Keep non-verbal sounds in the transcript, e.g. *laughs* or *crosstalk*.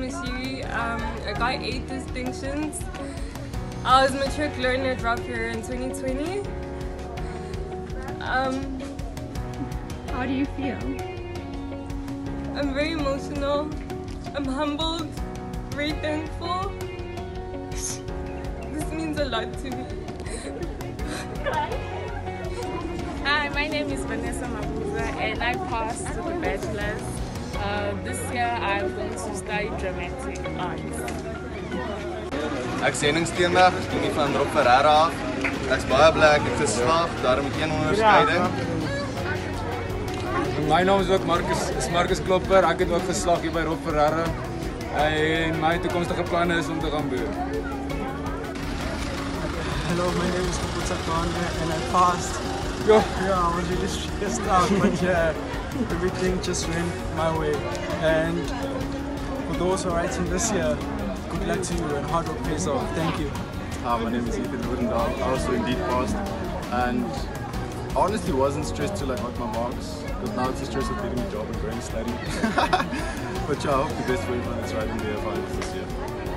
Miss Um, I got eight distinctions. I was matric learner drop here in 2020. Um, How do you feel? I'm very emotional. I'm humbled, very thankful. This means a lot to me. Hi, my name is Vanessa Mabuza and I passed the bachelor's. Study dramatic arts. Ek Steenberg, kom hier van Rob Ferreira af. Ek's baie bly ek het geslaag, daarom met een onderskeiding. My naam is ook Marcus, is Marcus Klopper. Ek het ook geslag hier by Rob Ferreira. En my toekomstige planne is om te gaan boer. Hello, my name is Kaputa Konde and I passed. Ja, Yeah, I was really stressed out, but yeah, everything just went my way. And those who are writing this year, good luck to you and hard work pays off. Thank you. Hi, my name is Ethan Woodendahl. I also indeed passed. And honestly wasn't stressed to like what my marks, because now it's the stress of getting a job and going to study. *laughs* but yeah, I hope the best way for that's writing their finals this year.